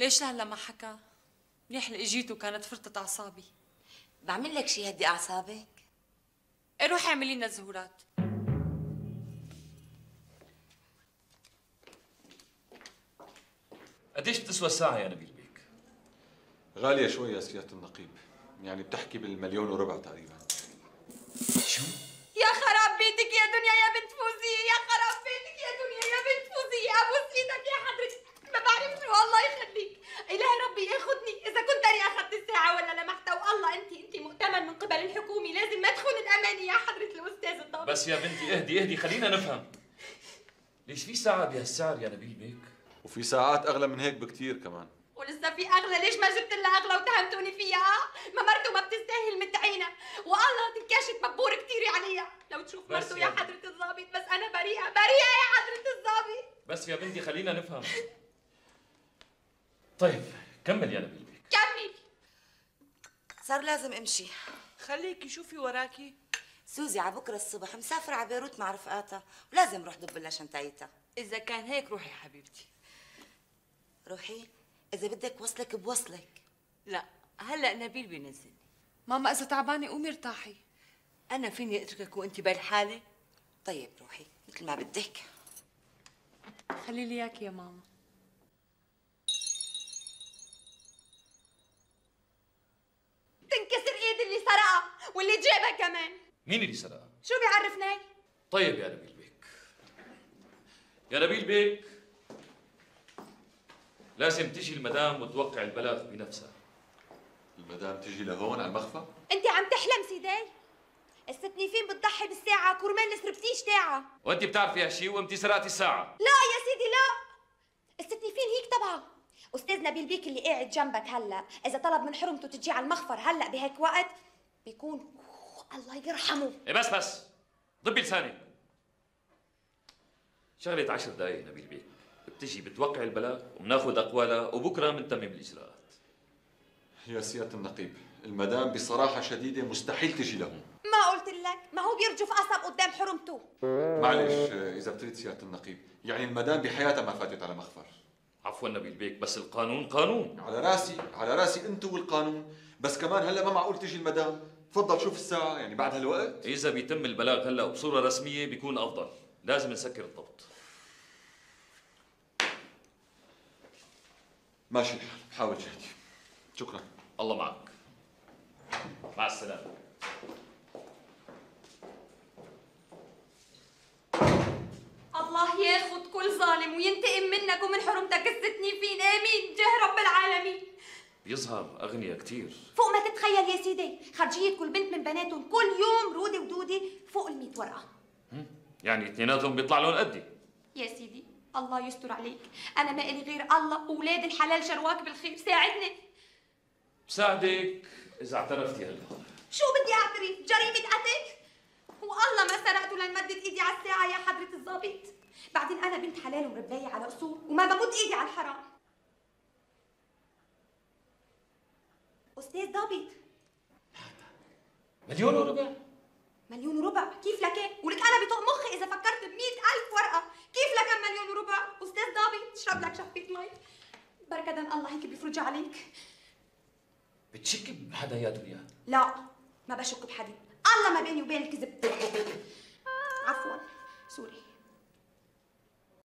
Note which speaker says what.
Speaker 1: ليش لهلا ما حكى؟ منيح اللي اجيته كانت فرطة أعصابي
Speaker 2: بعمل لك شي هدي أعصابك
Speaker 1: إيه روحي اعملي لنا زهورات
Speaker 3: قديش بتسوى الساعة يا نبيل بيك؟
Speaker 4: غالية شوي يا سيادة النقيب يعني بتحكي بالمليون وربع تقريبا
Speaker 5: الامانه يا حضرة الأستاذ الضابط
Speaker 3: بس يا بنتي اهدي اهدي خلينا نفهم. ليش في ساعة بهالسعر يا نبيل بيك؟
Speaker 4: وفي ساعات أغلى من هيك بكتير كمان.
Speaker 5: ولسه في أغلى ليش ما جبت لها أغلى وتهمتوني فيها؟ ما مرته ما بتستاهل متعينه والله تنكاشت مبور كثير عليها. لو تشوف مرته
Speaker 3: يا
Speaker 5: يا. حضرة الضابط بس أنا بريئة بريئة يا حضرة الضابط
Speaker 3: بس يا بنتي خلينا نفهم. طيب كمل يا نبيل بيك.
Speaker 5: كمل.
Speaker 2: صار لازم امشي.
Speaker 6: خليكي شوفي وراكي.
Speaker 2: سوزي على بكرة الصبح مسافرة على بيروت مع رفقاتها. ولازم روح دب لها شنطايتها
Speaker 6: إذا كان هيك روحي حبيبتي.
Speaker 2: روحي؟ إذا بدك وصلك بوصلك.
Speaker 6: لا هلأ نبيل بينزلني.
Speaker 1: ماما إذا تعبانة قومي ارتاحي.
Speaker 6: أنا فيني أتركك وأنت بالحالة؟
Speaker 2: طيب روحي مثل ما بدك.
Speaker 1: خلي لي إياكي يا ماما.
Speaker 5: تنكسر ايد اللي سرقها واللي جابها كمان.
Speaker 3: مين اللي سرقها؟
Speaker 5: شو بيعرفني؟
Speaker 3: طيب يا نبيل بيك. يا نبيل بيك لازم تجي المدام وتوقع البلاغ بنفسها.
Speaker 4: المدام تجي لهون على المخفى؟
Speaker 5: انت عم تحلم سيدي؟ الست نيفين بتضحي بالساعة؟ كرمال السربتيش تاعها.
Speaker 3: وانت بتعرفي هالشيء وانت سرقتي الساعة.
Speaker 5: لا يا سيدي لا. الست نيفين هيك طبعا أستاذ نبيل بيك اللي قاعد جنبك هلا إذا طلب من حرمته تجي على المخفر هلا بهيك وقت بيكون الله يرحمه.
Speaker 3: إيه بس بس. ضبي لسانك. شغلة عشر دقايق نبيل بيك بتجي بتوقع البلاغ وبناخذ أقوالها وبكرة بنتمم الإجراءات.
Speaker 4: يا سيادة النقيب المدام بصراحة شديدة مستحيل تجي لهون.
Speaker 5: ما قلت لك ما هو بيرجف قصب قدام حرمته.
Speaker 4: معلش إذا بتريد سيادة النقيب يعني المدام بحياتها ما فاتت على مخفر.
Speaker 3: عفوا نبيل بيك بس القانون قانون.
Speaker 4: على راسي على راسي أنتو والقانون. بس كمان هلا ما معقول تجي المدام؟ تفضل شوف الساعة يعني بعد هالوقت.
Speaker 3: إذا بيتم البلاغ هلأ بصورة رسمية بيكون أفضل لازم نسكر الضبط.
Speaker 4: ماشي الحال بحاول جهدي. شكرا.
Speaker 3: الله معك. مع السلامة.
Speaker 5: الله ياخد كل ظالم وينتقم منك ومن حرمتك الست نيفين آمين. جه رب العالمين.
Speaker 3: بيظهر أغنياء كتير.
Speaker 5: فوق ما تتخيل يا سيدي خرجية كل بنت من بناتهم كل يوم رودي ودودي فوق الميت ورقة.
Speaker 3: يعني اثنيناتهم بيطلع لهم قدي.
Speaker 5: يا سيدي الله يستر عليك. أنا ما إلي غير الله وأولاد الحلال شرواك بالخير. ساعدني.
Speaker 3: بساعدك إذا اعترفتي هلا.
Speaker 5: شو بدي اعترف جريمة قتل؟ والله ما سرقت ولا مدت إيدي على الساعة يا حضرة الضابط. بعدين أنا بنت حلال ومربية على أصول وما بمد إيدي على الحرام. أستاذ ضابط.
Speaker 3: مليون وربع.
Speaker 5: مليون وربع. كيف لك؟ ولك أنا بطق مخي إذا فكرت ب ألف ورقة. كيف لك مليون وربع؟ أستاذ ضابط اشرب لك شفيت مي. بركة الله هيك بيفرج عليك.
Speaker 3: بتشك بحدا يا دنيا؟
Speaker 5: لا ما بشك بحدا. الله ما بيني وبين الكذب عفوا. سوري.